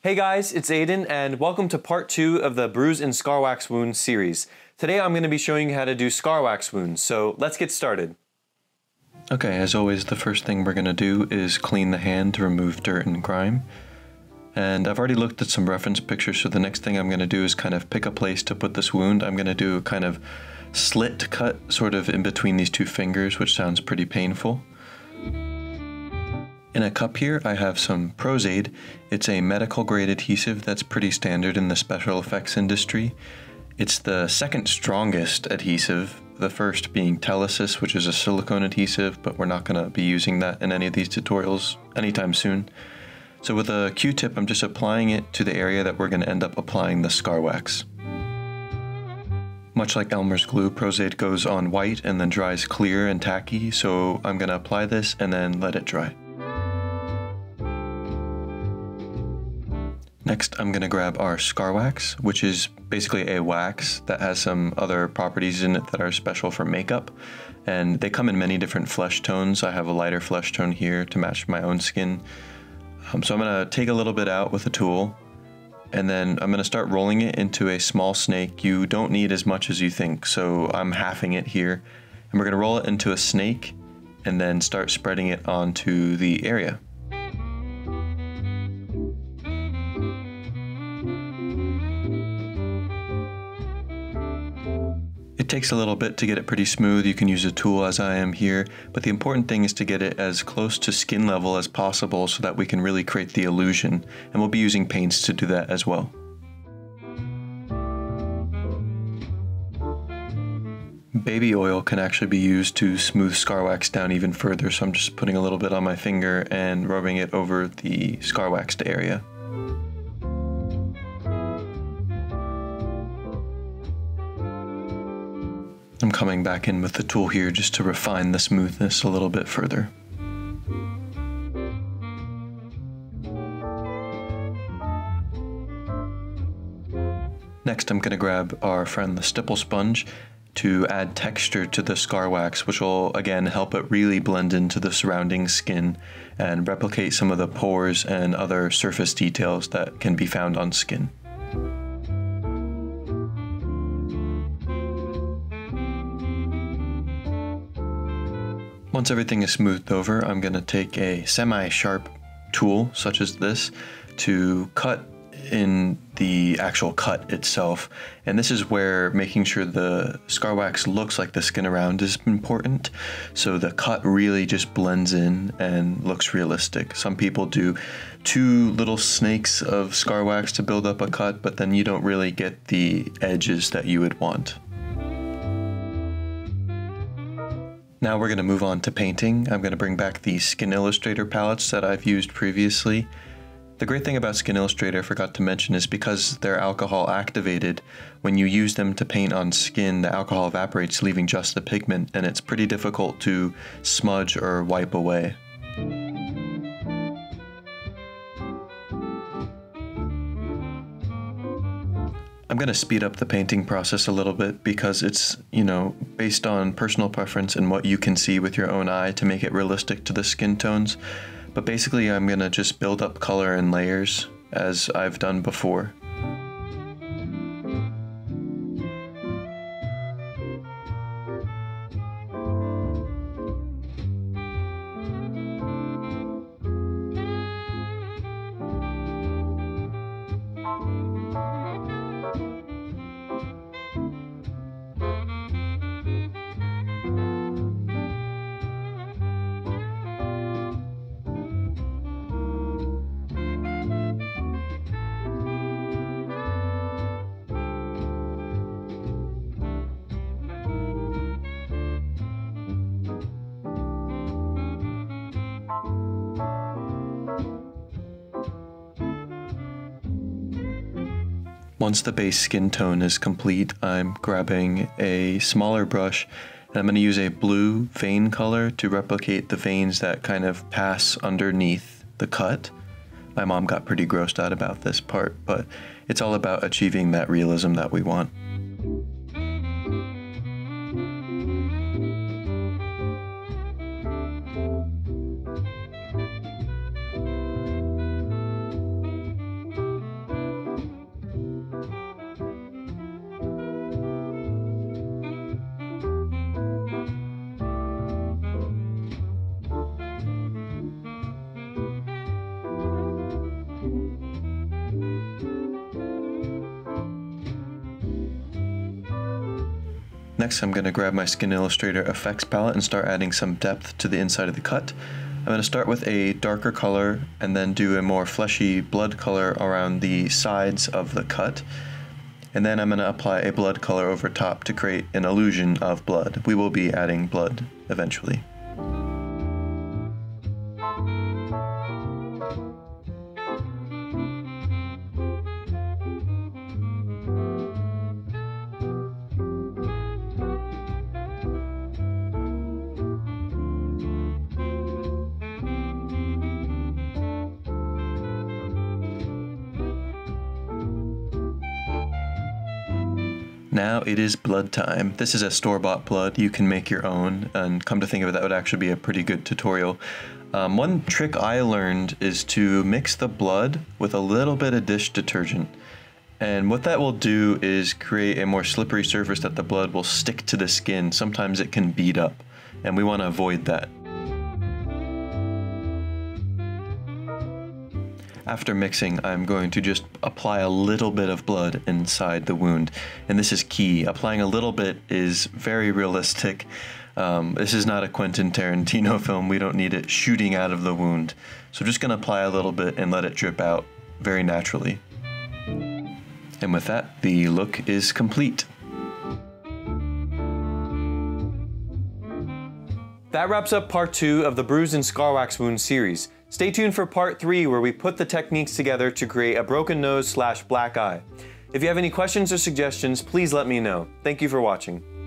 Hey guys, it's Aidan and welcome to part two of the Bruise and Scar Wax Wound series. Today I'm going to be showing you how to do scar wax wounds, so let's get started. Okay, as always, the first thing we're going to do is clean the hand to remove dirt and grime. And I've already looked at some reference pictures, so the next thing I'm going to do is kind of pick a place to put this wound. I'm going to do a kind of slit cut sort of in between these two fingers, which sounds pretty painful. In a cup here, I have some Pros-Aide. It's a medical grade adhesive that's pretty standard in the special effects industry. It's the second strongest adhesive, the first being Telesis, which is a silicone adhesive, but we're not going to be using that in any of these tutorials anytime soon. So with a Q-tip, I'm just applying it to the area that we're going to end up applying the scar wax. Much like Elmer's glue, Pros-Aide goes on white and then dries clear and tacky, so I'm going to apply this and then let it dry. Next, I'm to grab our Scar Wax, which is basically a wax that has some other properties in it that are special for makeup. And they come in many different flesh tones. I have a lighter flesh tone here to match my own skin. Um, so I'm to take a little bit out with a tool and then I'm to start rolling it into a small snake. You don't need as much as you think, so I'm halving it here. And we're to roll it into a snake and then start spreading it onto the area. It takes a little bit to get it pretty smooth. You can use a tool as I am here, but the important thing is to get it as close to skin level as possible so that we can really create the illusion. And we'll be using paints to do that as well. Baby oil can actually be used to smooth scar wax down even further, so I'm just putting a little bit on my finger and rubbing it over the scar waxed area. I'm coming back in with the tool here just to refine the smoothness a little bit further. Next I'm going to grab our friend the stipple sponge to add texture to the scar wax, which will again help it really blend into the surrounding skin and replicate some of the pores and other surface details that can be found on skin. Once everything is smoothed over, I'm going to take a semi-sharp tool, such as this, to cut in the actual cut itself. And this is where making sure the scar wax looks like the skin around is important. So the cut really just blends in and looks realistic. Some people do two little snakes of scar wax to build up a cut, but then you don't really get the edges that you would want. Now we're going to move on to painting. I'm going to bring back the Skin Illustrator palettes that I've used previously. The great thing about Skin Illustrator I forgot to mention is because they're alcohol activated, when you use them to paint on skin, the alcohol evaporates leaving just the pigment and it's pretty difficult to smudge or wipe away. Going to speed up the painting process a little bit because it's, you know, based on personal preference and what you can see with your own eye to make it realistic to the skin tones. But basically, I'm going to just build up color in layers as I've done before. Once the base skin tone is complete, I'm grabbing a smaller brush and I'm going to use a blue vein color to replicate the veins that kind of pass underneath the cut. My mom got pretty grossed out about this part, but it's all about achieving that realism that we want. Next, I'm going to grab my Skin Illustrator effects palette and start adding some depth to the inside of the cut. I'm going to start with a darker color and then do a more fleshy blood color around the sides of the cut. And then I'm going to apply a blood color over top to create an illusion of blood. We will be adding blood eventually. Now it is blood time. This is a store-bought blood. You can make your own, and come to think of it, that would actually be a pretty good tutorial. Um, one trick I learned is to mix the blood with a little bit of dish detergent. And what that will do is create a more slippery surface that the blood will stick to the skin. Sometimes it can bead up, and we want to avoid that. After mixing, I'm going to just apply a little bit of blood inside the wound. And this is key. Applying a little bit is very realistic. Um, this is not a Quentin Tarantino film. We don't need it shooting out of the wound. So just going to apply a little bit and let it drip out very naturally. And with that, the look is complete. That wraps up part two of the Bruise and Scar Wax Wound series. Stay tuned for part three where we put the techniques together to create a broken nose slash black eye. If you have any questions or suggestions, please let me know. Thank you for watching.